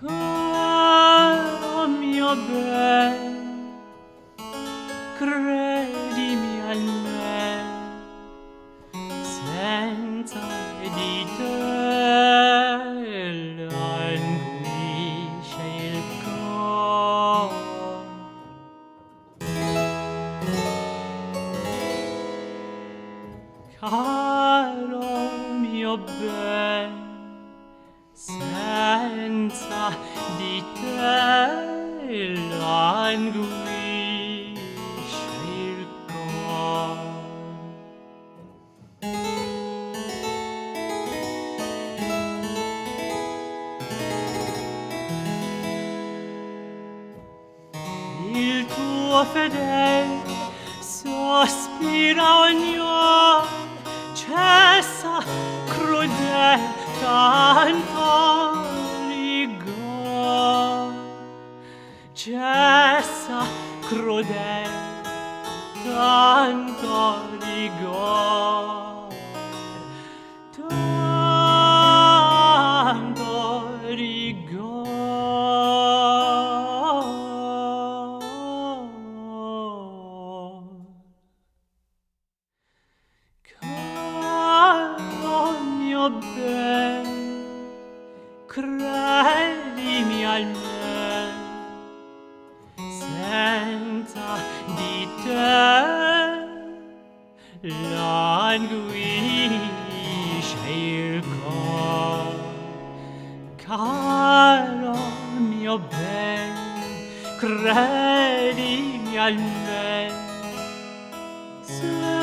Caro mio ben, credimi a me, senza di te languisce il cor. Caro mio ben, senza di te languisce il cor. Il tuo fedel sospira ogni or, cessa crudel tanto liga cessa crudel canta liga bed credimi almen senza di te languisce il cor. Caro mio ben credimi almen senza